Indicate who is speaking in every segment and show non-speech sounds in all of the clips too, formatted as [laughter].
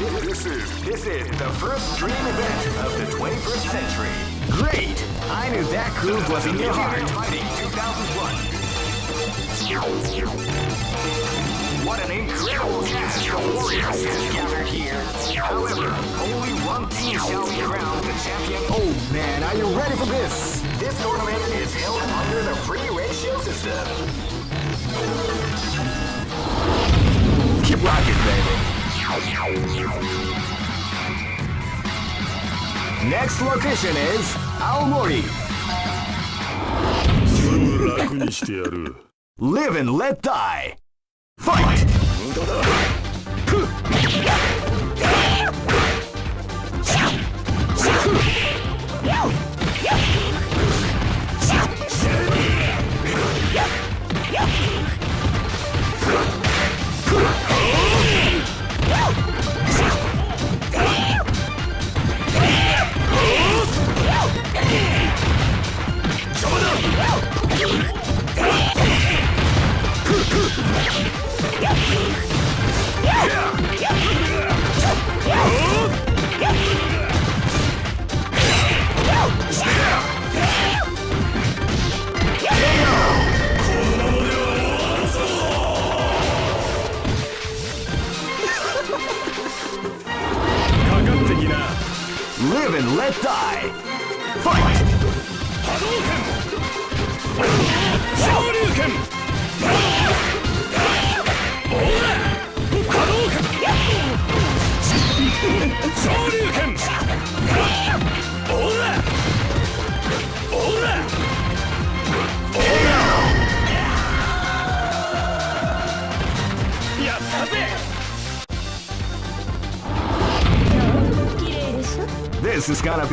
Speaker 1: This is this is the first dream event of the 21st century. Great! I knew that groove was in your heart. Fighting 2001. What an incredible cast of warriors has gathered here. However, only one team shall be crowned the champion. Oh man, are you ready for this? This tournament is held under the free ratio system. Keep rocking, baby. Next location is Aomori. Live and let die. Fight! [laughs]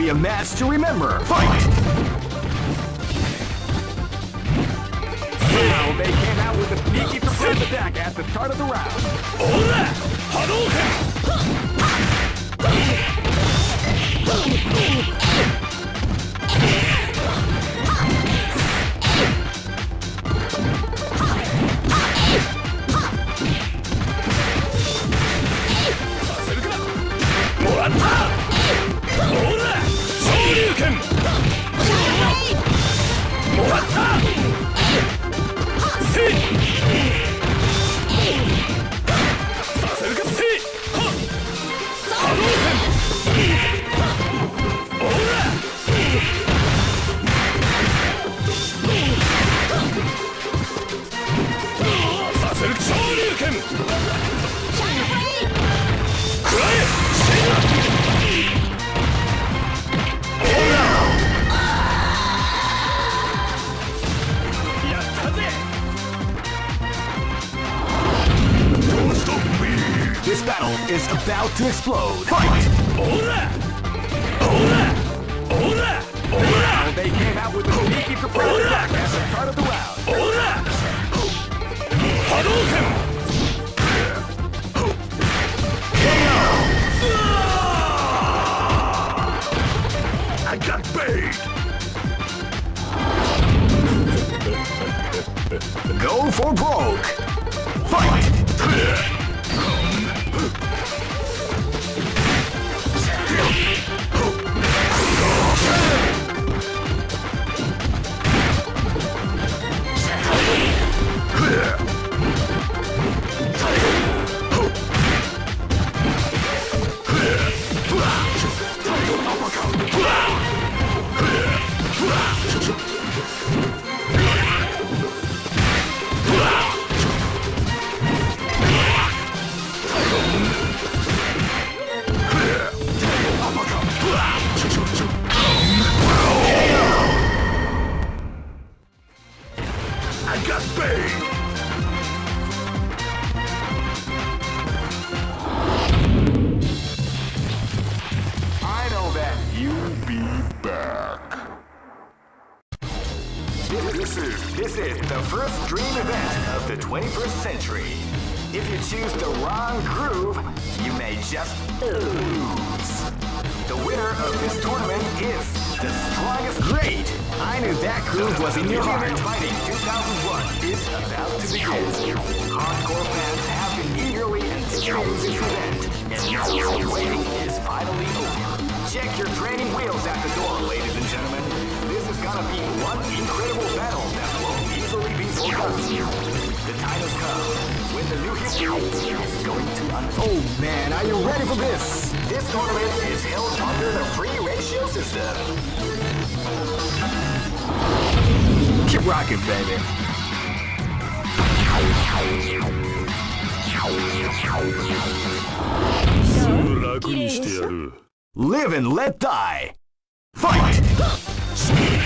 Speaker 1: a match to remember. Fight! Now they came out with a sneaky surprise attack at the start of the round.
Speaker 2: おら
Speaker 1: battle is about to explode. Fight!
Speaker 2: Hola! Hola! Hola!
Speaker 1: Hola! They came out with a sneaky proposal attack as a part of the round.
Speaker 2: Hola! Hadouken!
Speaker 1: I got paid! Go for broke! Fight! I knew that groove was in your heart. Fighting 2001 is about to begin. Hardcore fans have been eagerly anticipating this event, and now the waiting is finally over. Check your training wheels at the door, ladies and gentlemen. This is gonna be one incredible battle that won't easily be forgotten. The time has come when the new history is going to unfold.
Speaker 3: Oh man, are you ready for this?
Speaker 1: This tournament is held under the free system.
Speaker 3: Keep rocking, baby.
Speaker 1: Live and let die. Fight! [gasps] Live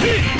Speaker 3: Peace!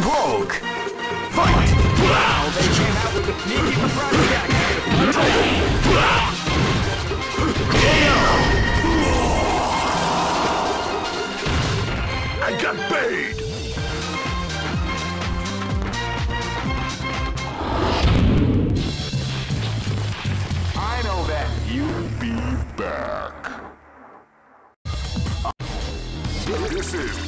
Speaker 1: Broke! Fight!
Speaker 3: Wow, they came out with sneaky surprise attack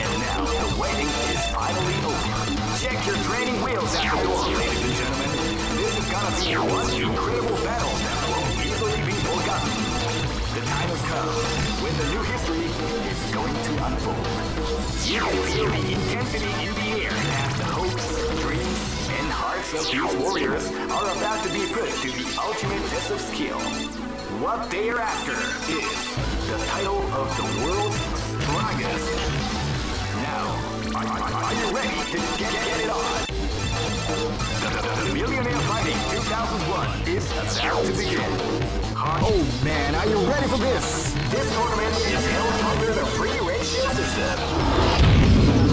Speaker 1: and now the waiting is finally over. Check your training wheels at the door, ladies and gentlemen. This is gonna be one incredible battle that won't easily be forgotten. The time has come when the new history is going to unfold. You can feel the intensity in the air as the hopes, dreams, and hearts of these warriors are about to be put to the ultimate test of skill. What they are after is the title of the world's strongest. Are you ready to get, get it on? The Millionaire Fighting 2001 is about to begin. Oh man, are you ready for this? This tournament is held under the free ratio system.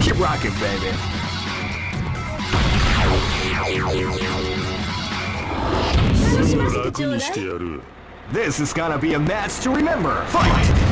Speaker 1: Keep rocking, baby. This is gonna be a match to remember. Fight!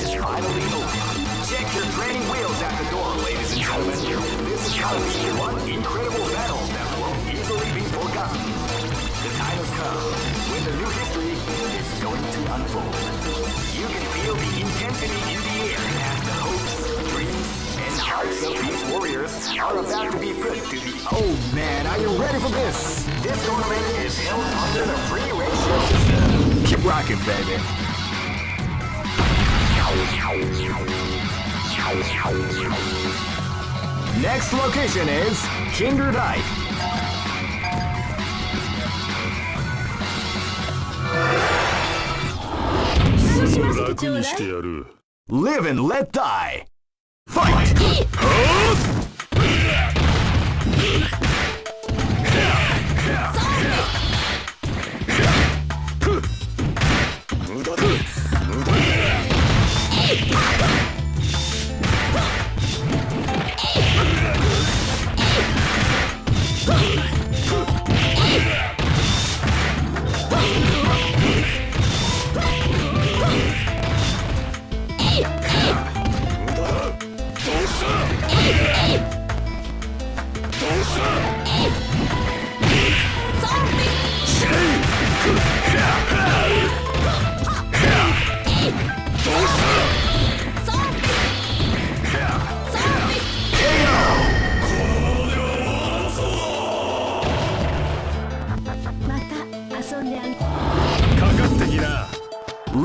Speaker 1: Is finally over. Check your training wheels at the door, ladies and gentlemen. This is going to be one incredible battle that won't easily be forgotten. The time has come when the new history is going to unfold. You can feel the intensity in the air as the hopes, dreams, and hearts of these warriors are about to be put to the. Oh man, are you ready for this? This tournament is held under the free ratio system. Keep rocking, baby. Next location is
Speaker 2: Ginger Dyke.
Speaker 1: Live and let die. Fight! [laughs]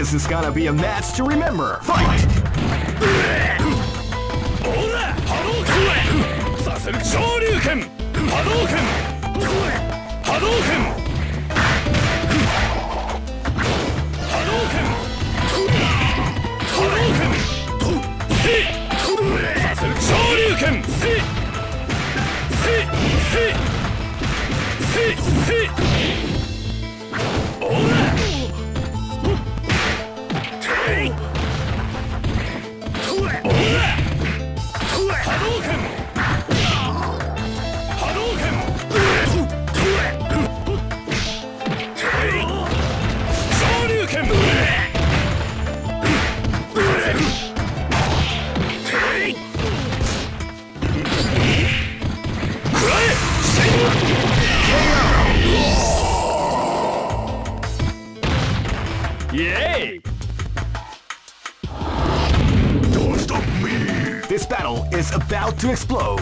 Speaker 1: This is gonna be a match to remember. Fight! Hadouken! Hadouken! Hadouken! To explode.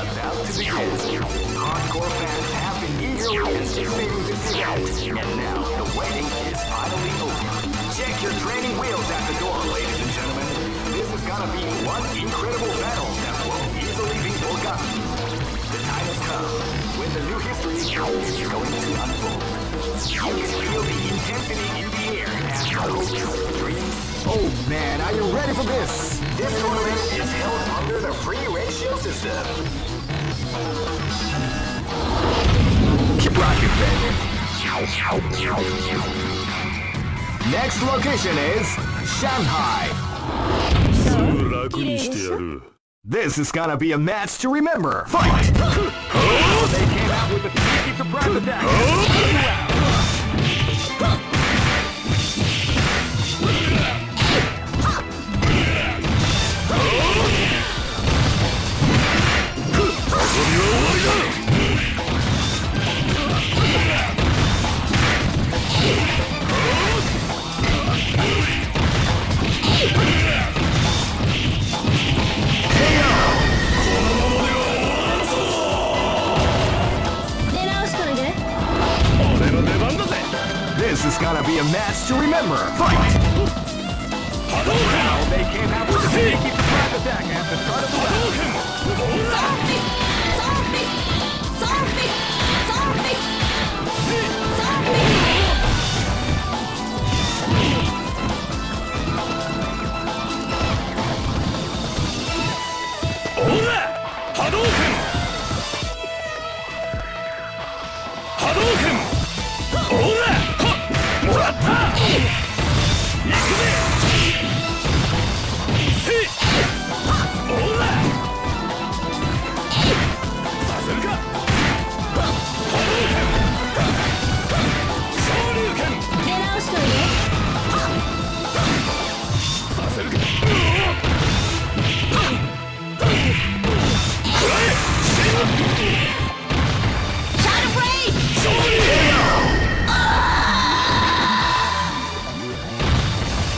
Speaker 1: About to begin. Hardcore fans have been eagerly anticipating this event, and now the wedding is finally over. Check your training wheels at the door, ladies and gentlemen. This is gonna be one incredible battle that won't easily be forgotten. The time has come when the new history is going to unfold. You can feel the intensity in the air as the hopes, dreams. Oh man, are you ready for this? This tournament is held under the free ratio system. Keep rocking, baby. Next location is Shanghai. This is gonna be a match to remember. Fight! [laughs]
Speaker 3: They came out with attack.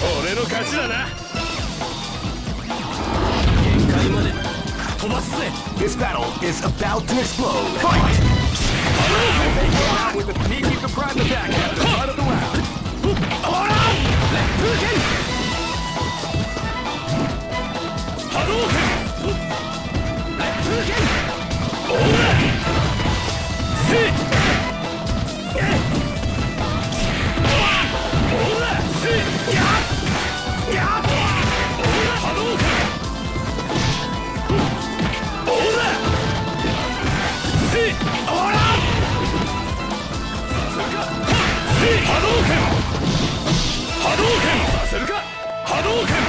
Speaker 2: 俺の勝ちだな限界まで飛ばすぜ
Speaker 1: This battle is about to explode. Fight!
Speaker 3: With a sneaky surprise attack at the start of the round.
Speaker 2: 波動拳オーラせ波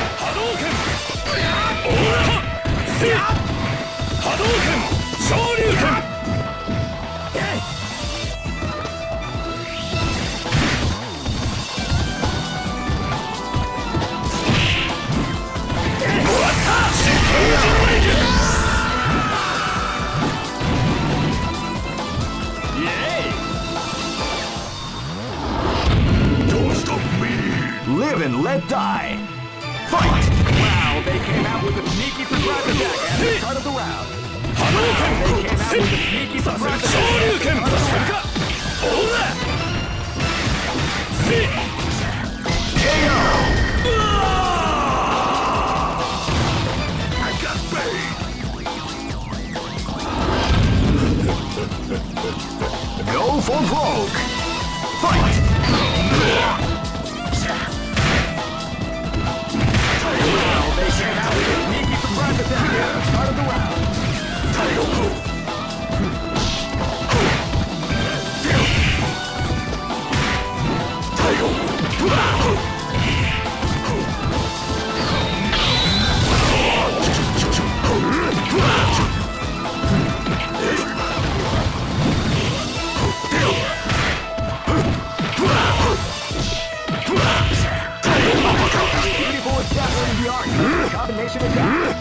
Speaker 3: Volk. the arc.
Speaker 2: Combination
Speaker 3: attack.